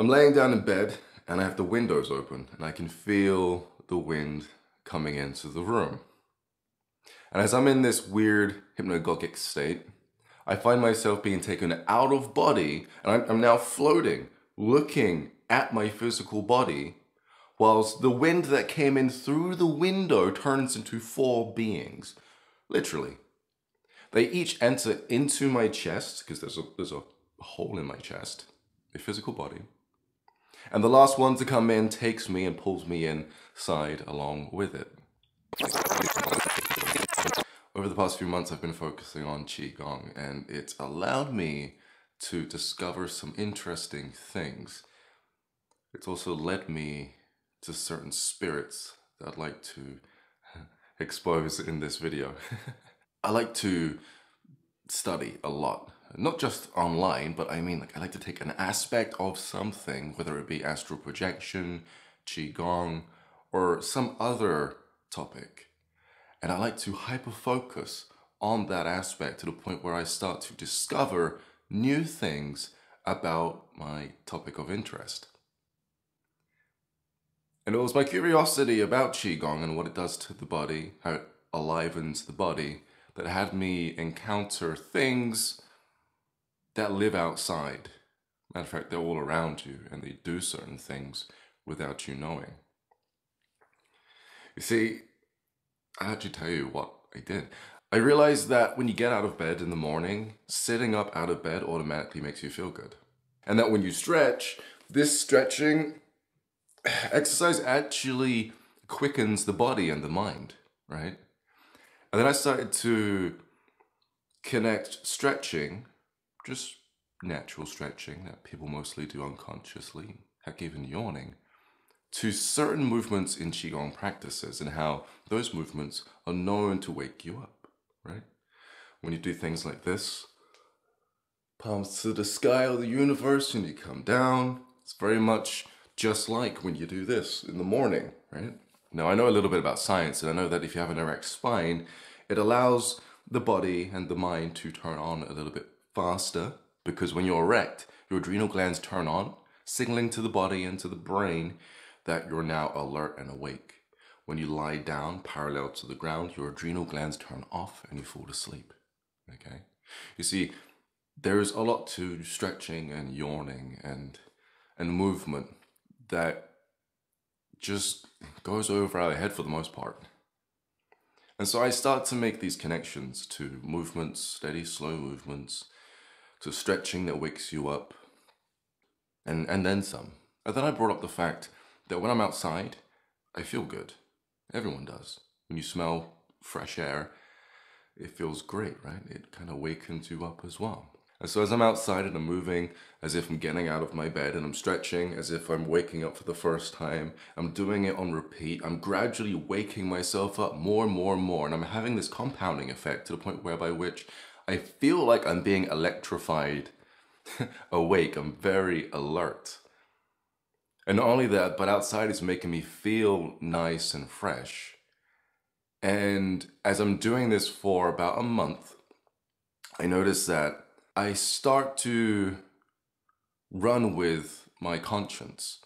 I'm laying down in bed and I have the windows open and I can feel the wind coming into the room. And as I'm in this weird hypnagogic state, I find myself being taken out of body and I'm, I'm now floating, looking at my physical body, whilst the wind that came in through the window turns into four beings. Literally. They each enter into my chest, because there's a, there's a hole in my chest, a physical body. And the last one to come in takes me and pulls me inside along with it. Over the past few months, I've been focusing on Qigong, and it's allowed me to discover some interesting things. It's also led me to certain spirits that I'd like to expose in this video. I like to study a lot not just online, but I mean, like, I like to take an aspect of something, whether it be astral projection, qigong, or some other topic, and I like to hyper focus on that aspect to the point where I start to discover new things about my topic of interest. And it was my curiosity about Qigong and what it does to the body, how it alivens the body, that had me encounter things that live outside. Matter of fact, they're all around you and they do certain things without you knowing. You see, I had to tell you what I did. I realized that when you get out of bed in the morning, sitting up out of bed automatically makes you feel good. And that when you stretch, this stretching exercise actually quickens the body and the mind, right? And then I started to connect stretching just natural stretching that people mostly do unconsciously, heck, even yawning, to certain movements in Qigong practices and how those movements are known to wake you up, right? When you do things like this, palms to the sky or the universe and you come down, it's very much just like when you do this in the morning, right? Now, I know a little bit about science and I know that if you have an erect spine, it allows the body and the mind to turn on a little bit faster because when you're erect, your adrenal glands turn on, signaling to the body and to the brain that you're now alert and awake. When you lie down parallel to the ground, your adrenal glands turn off and you fall asleep. Okay? You see, there's a lot to stretching and yawning and and movement that just goes over our head for the most part. And so I start to make these connections to movements, steady, slow movements, to stretching that wakes you up, and, and then some. And then I brought up the fact that when I'm outside, I feel good. Everyone does. When you smell fresh air, it feels great, right? It kind of wakens you up as well. And so as I'm outside and I'm moving, as if I'm getting out of my bed and I'm stretching, as if I'm waking up for the first time, I'm doing it on repeat, I'm gradually waking myself up more and more and more, and I'm having this compounding effect to the point whereby which I feel like I'm being electrified awake. I'm very alert. And not only that, but outside is making me feel nice and fresh. And as I'm doing this for about a month, I notice that I start to run with my conscience.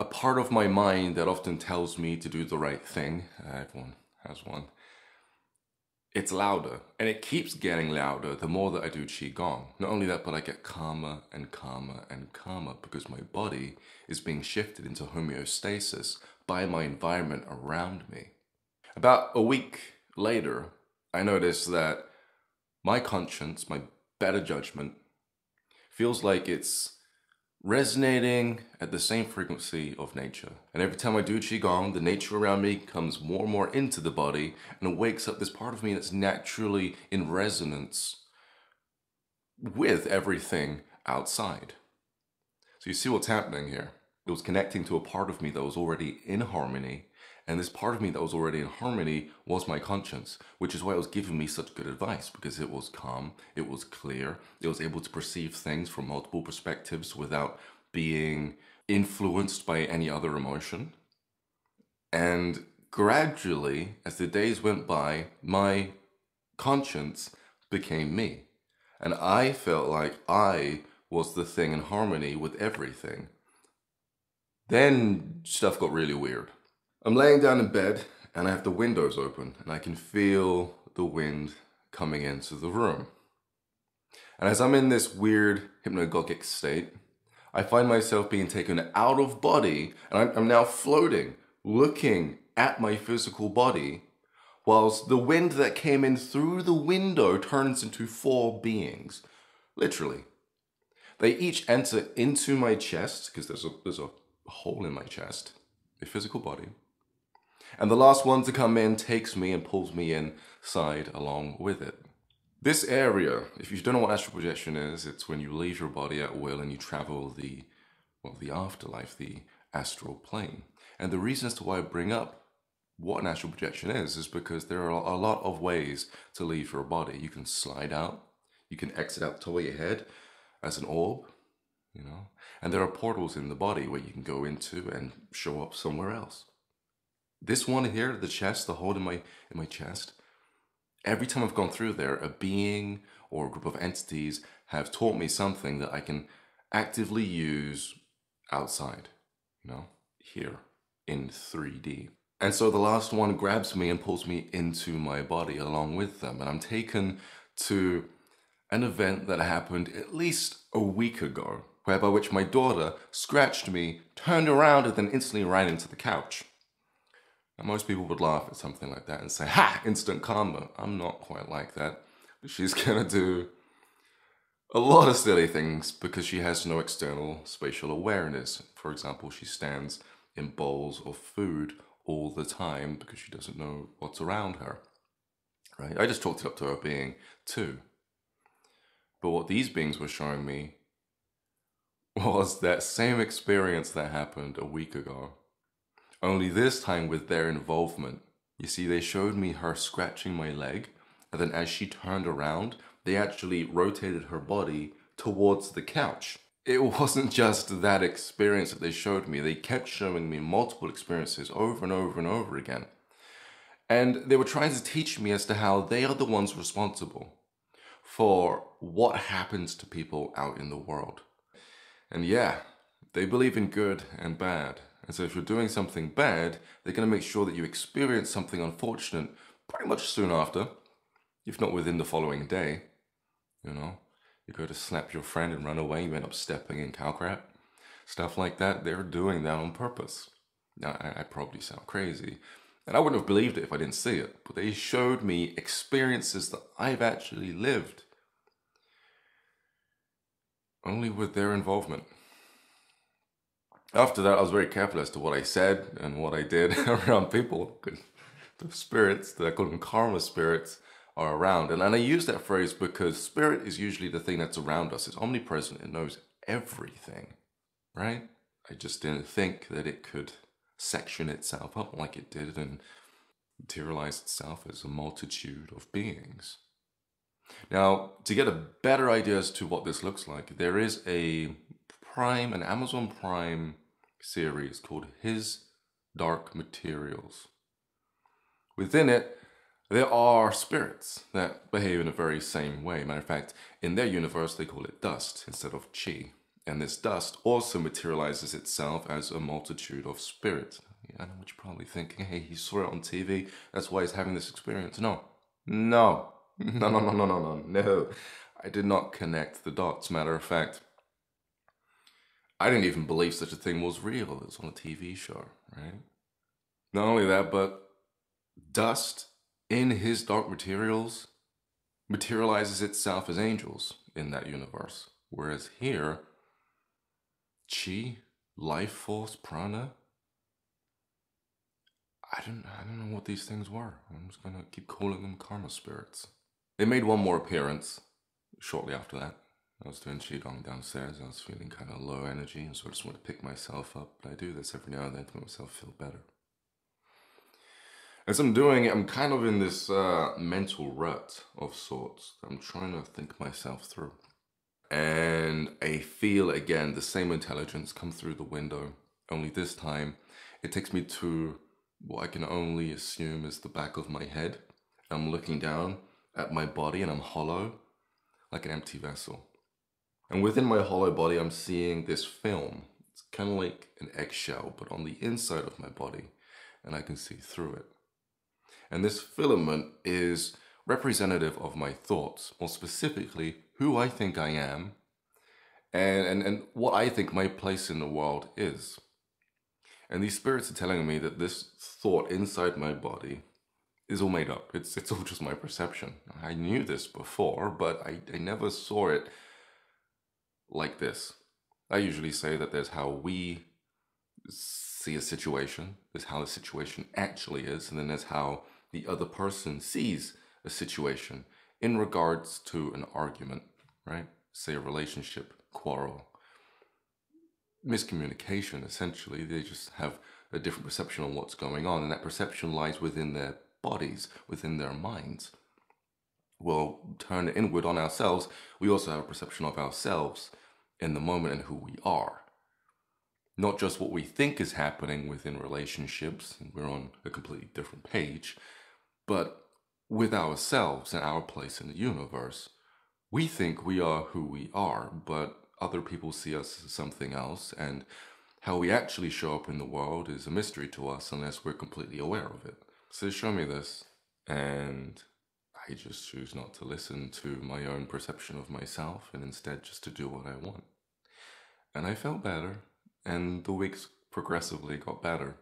A part of my mind that often tells me to do the right thing, everyone has one, it's louder and it keeps getting louder the more that I do Qigong. Not only that, but I get calmer and calmer and calmer because my body is being shifted into homeostasis by my environment around me. About a week later, I notice that my conscience, my better judgment, feels like it's resonating at the same frequency of nature. And every time I do Qigong, the nature around me comes more and more into the body and it wakes up this part of me that's naturally in resonance with everything outside. So you see what's happening here. It was connecting to a part of me that was already in harmony and this part of me that was already in harmony was my conscience, which is why it was giving me such good advice because it was calm, it was clear, it was able to perceive things from multiple perspectives without being influenced by any other emotion. And gradually, as the days went by, my conscience became me. And I felt like I was the thing in harmony with everything. Then stuff got really weird. I'm laying down in bed and I have the windows open and I can feel the wind coming into the room. And as I'm in this weird hypnagogic state, I find myself being taken out of body and I'm, I'm now floating, looking at my physical body, whilst the wind that came in through the window turns into four beings. Literally. They each enter into my chest, because there's a, there's a hole in my chest, a physical body. And the last one to come in takes me and pulls me inside along with it. This area, if you don't know what astral projection is, it's when you leave your body at will and you travel the, well, the afterlife, the astral plane. And the reason as to why I bring up what an astral projection is, is because there are a lot of ways to leave your body. You can slide out, you can exit out the top of your head as an orb, you know, and there are portals in the body where you can go into and show up somewhere else. This one here, the chest, the hole in my in my chest, every time I've gone through there, a being or a group of entities have taught me something that I can actively use outside, you know, here in 3D. And so the last one grabs me and pulls me into my body along with them. And I'm taken to an event that happened at least a week ago, whereby which my daughter scratched me, turned around, and then instantly ran into the couch. Most people would laugh at something like that and say, ha, instant karma. I'm not quite like that. She's gonna do a lot of silly things because she has no external spatial awareness. For example, she stands in bowls of food all the time because she doesn't know what's around her. Right? I just talked it up to her being two. But what these beings were showing me was that same experience that happened a week ago. Only this time with their involvement. You see, they showed me her scratching my leg, and then as she turned around, they actually rotated her body towards the couch. It wasn't just that experience that they showed me, they kept showing me multiple experiences over and over and over again. And they were trying to teach me as to how they are the ones responsible for what happens to people out in the world. And yeah, they believe in good and bad. And so if you're doing something bad, they're going to make sure that you experience something unfortunate pretty much soon after, if not within the following day. You know, you go to slap your friend and run away, you end up stepping in cow crap. Stuff like that, they're doing that on purpose. Now, I, I probably sound crazy, and I wouldn't have believed it if I didn't see it, but they showed me experiences that I've actually lived. Only with their involvement. After that, I was very careful as to what I said and what I did around people, the spirits, I call them karma spirits, are around. And, and I use that phrase because spirit is usually the thing that's around us. It's omnipresent, it knows everything, right? I just didn't think that it could section itself up like it did and materialize itself as a multitude of beings. Now, to get a better idea as to what this looks like, there is a Prime, an Amazon Prime series called His Dark Materials. Within it, there are spirits that behave in the very same way. Matter of fact, in their universe, they call it dust instead of chi. And this dust also materializes itself as a multitude of spirits. I know what you're probably thinking. Hey, he saw it on TV. That's why he's having this experience. No, no, no, no, no, no, no, no. I did not connect the dots. Matter of fact, I didn't even believe such a thing was real. It was on a TV show, right? Not only that, but dust in his dark materials materializes itself as angels in that universe. Whereas here, chi, life force, prana, I don't, I don't know what these things were. I'm just gonna keep calling them karma spirits. They made one more appearance shortly after that. I was doing Qigong downstairs. I was feeling kind of low energy, and so I just want to pick myself up. But I do this every now and then to make myself feel better. As I'm doing it, I'm kind of in this uh, mental rut of sorts. I'm trying to think myself through. And I feel again the same intelligence come through the window, only this time it takes me to what I can only assume is the back of my head. I'm looking down at my body and I'm hollow, like an empty vessel. And within my hollow body, I'm seeing this film. It's kind of like an eggshell, but on the inside of my body, and I can see through it. And this filament is representative of my thoughts, more specifically, who I think I am and, and, and what I think my place in the world is. And these spirits are telling me that this thought inside my body is all made up. It's, it's all just my perception. I knew this before, but I, I never saw it like this. I usually say that there's how we see a situation, there's how the situation actually is, and then there's how the other person sees a situation in regards to an argument, right? Say a relationship quarrel, miscommunication, essentially. They just have a different perception on what's going on, and that perception lies within their bodies, within their minds. Well, turn inward on ourselves, we also have a perception of ourselves in the moment and who we are. Not just what we think is happening within relationships, and we're on a completely different page, but with ourselves and our place in the universe. We think we are who we are, but other people see us as something else, and how we actually show up in the world is a mystery to us unless we're completely aware of it. So show me this, and I just choose not to listen to my own perception of myself and instead just to do what I want. And I felt better, and the weeks progressively got better.